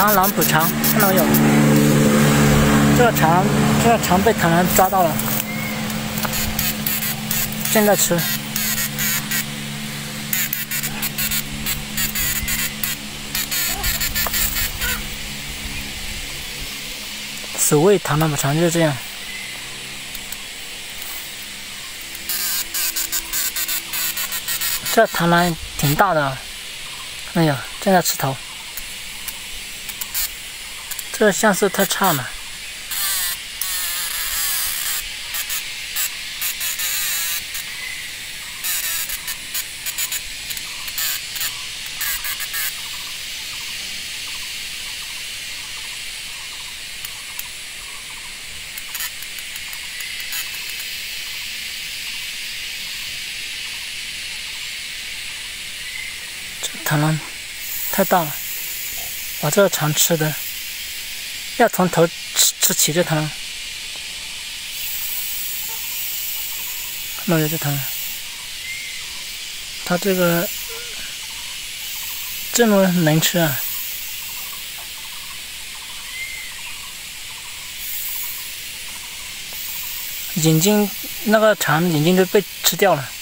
螳螂捕蝉，看到没有？这个蝉，这个蝉被螳螂抓到了，正在吃。所谓螳螂捕蝉就是这样。这螳螂挺大的，哎呀，正在吃头。这像素太差了。螳螂太大了，把这个蝉吃的，要从头吃吃起这螳螂。看到没有这螳螂？它这个这么能吃啊？眼睛那个肠眼睛都被吃掉了。